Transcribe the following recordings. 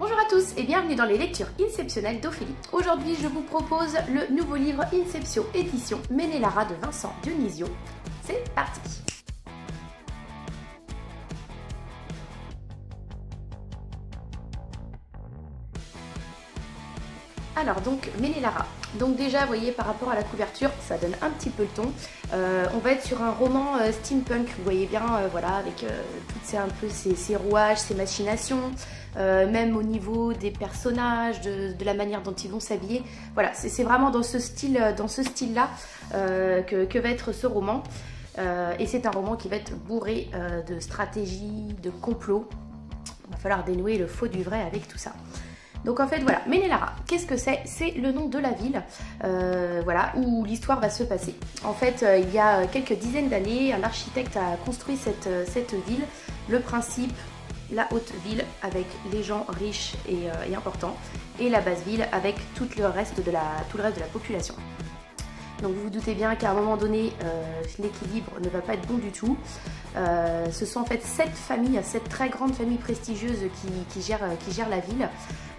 Bonjour à tous et bienvenue dans les lectures inceptionnelles d'Ophélie. Aujourd'hui, je vous propose le nouveau livre Inception édition Ménélara de Vincent Dionisio. C'est parti Alors donc Ménélara. Donc déjà, vous voyez, par rapport à la couverture, ça donne un petit peu le ton. Euh, on va être sur un roman euh, steampunk, vous voyez bien, euh, voilà, avec toutes ces, un peu ces, rouages, ces machinations, même au niveau des personnages, de, la manière dont ils vont s'habiller. Voilà, c'est vraiment dans ce style, style-là que, que, va être ce roman. et c'est un roman qui va être bourré de stratégie, de complot. Il va falloir dénouer le faux du vrai avec tout ça. Donc en fait voilà, Ménélara, qu'est-ce que c'est? C'est le nom de la ville euh, voilà, où l'histoire va se passer. En fait, euh, il y a quelques dizaines d'années, un architecte a construit cette, euh, cette, ville. Le principe, la haute ville avec les gens riches et, importants et la basse ville avec tout le reste de la, population. Donc vous vous doutez bien qu'à un moment donné, l'équilibre ne va pas être bon du tout. ce sont en fait sept familles, sept très grandes familles prestigieuses qui, gèrent, qui gèrent, la ville.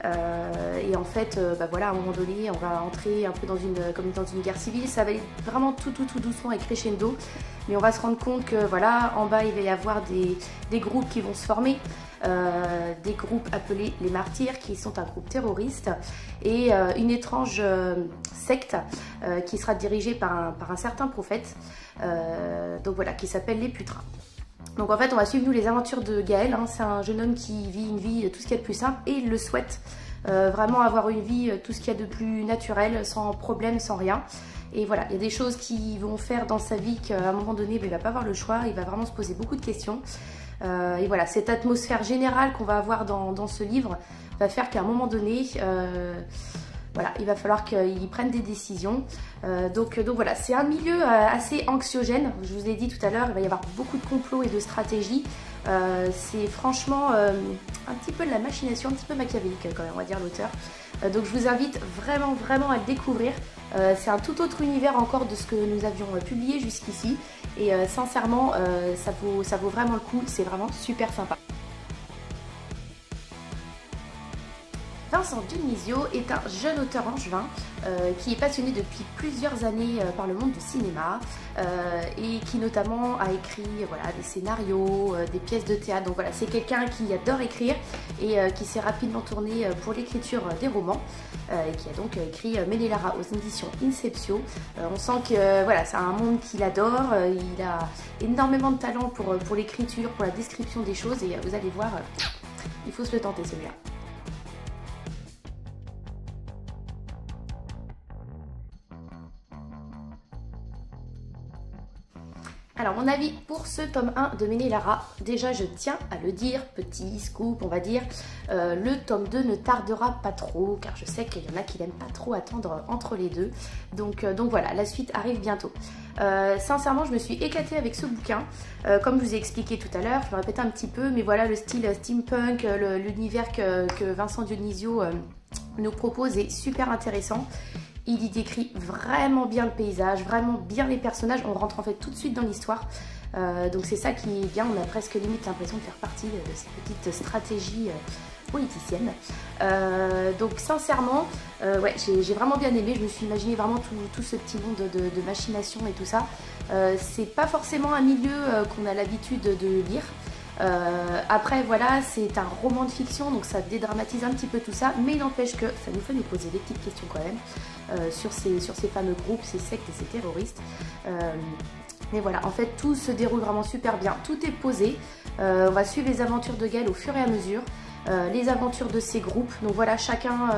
Euh, et en fait, euh, bah voilà, à un moment donné, on va entrer un peu dans une, comme dans une guerre civile. Ça va être vraiment tout, tout, tout doucement et crescendo. Mais on va se rendre compte que voilà, en bas, il va y avoir des, groupes qui vont se former. Euh, des groupes appelés les martyrs qui sont un groupe terroriste et une étrange secte qui sera dirigée par un, par un certain prophète donc voilà qui s'appelle les putras. Donc en fait, on va suivre nous les aventures de Gaël. Hein. C'est un jeune homme qui vit une vie tout ce qu'il y a de plus simple et il le souhaite. Euh, vraiment avoir une vie euh, tout ce qu'il y a de plus naturel, sans problème, sans rien. Et voilà, il y a des choses qui vont faire dans sa vie qu'à un moment donné, ben, il va pas avoir le choix, il va vraiment se poser beaucoup de questions. Euh, et voilà, cette atmosphère générale qu'on va avoir dans, ce livre va faire qu'à un moment donné, voilà, il va falloir qu'ils prennent des décisions. Euh, donc, voilà, c'est un milieu euh, assez anxiogène. Je vous ai dit tout à l'heure, il va y avoir beaucoup de complots et de stratégies. Euh, c'est franchement un petit peu de la machination, un petit peu machiavélique quand même, on va dire l'auteur. donc je vous invite vraiment vraiment à le découvrir. c'est un tout autre univers encore de ce que nous avions publié jusqu'ici. Et sincèrement, ça vaut vraiment le coup, c'est vraiment super sympa. Vincent Dunisio est un jeune auteur angevin euh, qui est passionné depuis plusieurs années euh, par le monde du cinéma euh, et qui notamment a écrit voilà, des scénarios, des pièces de théâtre. Donc voilà, c'est quelqu'un qui adore écrire et qui s'est rapidement tourné pour l'écriture des romans et qui a donc écrit Ménélara aux éditions Inceptio. on sent que voilà, c'est un monde qu'il adore, il a énormément de talent pour, pour l'écriture, pour la description des choses et vous allez voir, il faut se le tenter celui-là. Alors mon avis pour ce tome 1 de Ménélara, déjà je tiens à le dire, petit scoop on va dire, euh, le tome 2 ne tardera pas trop car je sais qu'il y en a qui n'aiment pas trop attendre entre les deux. Donc, euh, voilà, la suite arrive bientôt. Euh, sincèrement je me suis éclatée avec ce bouquin, comme je vous ai expliqué tout à l'heure, je me répète un petit peu, mais voilà le style steampunk, l'univers que, Vincent Dionisio nous propose est super intéressant. Il y décrit vraiment bien le paysage, vraiment bien les personnages. On rentre en fait tout de suite dans l'histoire. Euh, donc c'est ça qui est bien, on a presque limite l'impression de faire partie de ces petites stratégies euh, politiciennes. Euh, donc sincèrement, j'ai vraiment bien aimé, je me suis imaginé vraiment tout, ce petit monde de, machination et tout ça. c'est pas forcément un milieu qu'on a l'habitude de lire. Après voilà, c'est un roman de fiction, donc ça dédramatise un petit peu tout ça, mais il n'empêche que ça nous fait nous poser des petites questions quand même. Euh, sur, ces, fameux groupes, ces sectes et ces terroristes. Euh, mais voilà, en fait, tout se déroule vraiment super bien. Tout est posé. Euh, on va suivre les aventures de Gaël au fur et à mesure. les aventures de ces groupes. Donc voilà, chacun,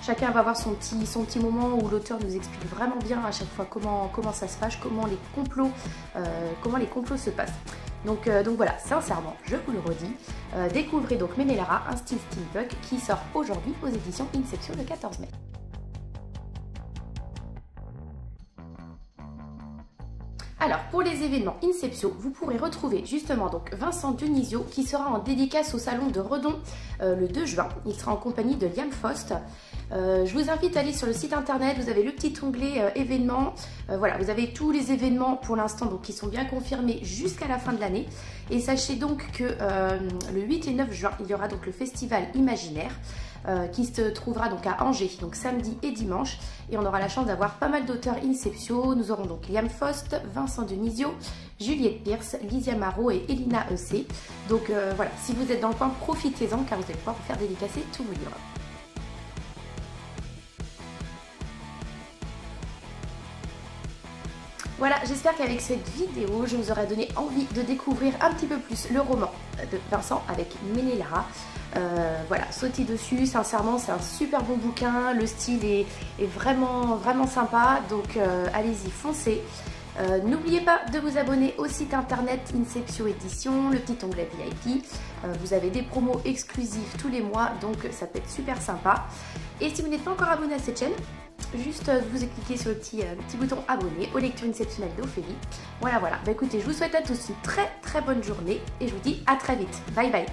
chacun va avoir son petit, moment où l'auteur nous explique vraiment bien à chaque fois comment, comment ça se passe, comment les complots, comment les complots se passent. Donc, donc voilà, sincèrement, je vous le redis, découvrez donc Ménélara, un style steampunk qui sort aujourd'hui aux éditions Inception le 14 mai. Alors, pour les événements Inceptio, vous pourrez retrouver justement donc Vincent Dionisio qui sera en dédicace au salon de Redon euh, le 2 juin. Il sera en compagnie de Liam Faust. Euh, je vous invite à aller sur le site internet, vous avez le petit onglet euh, événements. voilà, vous avez tous les événements pour l'instant qui sont bien confirmés jusqu'à la fin de l'année. Et sachez donc que le 8 et 9 juin, il y aura donc le festival imaginaire. Euh, qui se trouvera donc à Angers, donc samedi et dimanche. Et on aura la chance d'avoir pas mal d'auteurs Inceptio. Nous aurons donc Liam Faust, Vincent Denisio, Juliette Pierce, Lysia Marot et Elina EC. Donc euh, voilà, si vous êtes dans le coin, profitez-en car vous allez pouvoir faire dédicacer tous vos livres. Voilà, j'espère qu'avec cette vidéo, je vous aurai donné envie de découvrir un petit peu plus le roman de Vincent avec Ménélara. Euh, voilà, sautez dessus, sincèrement c'est un super bon bouquin, le style est, vraiment, vraiment sympa, donc euh, allez-y, foncez. Euh, n'oubliez pas de vous abonner au site internet Inceptio Edition, le petit onglet VIP. vous avez des promos exclusives tous les mois, donc ça peut être super sympa. Et si vous n'êtes pas encore abonné à cette chaîne, juste vous cliquez sur le petit, petit bouton abonner aux lectures exceptionnelles d'Ophélie. Voilà, voilà. Bah écoutez, je vous souhaite à tous une très très bonne journée et je vous dis à très vite. Bye bye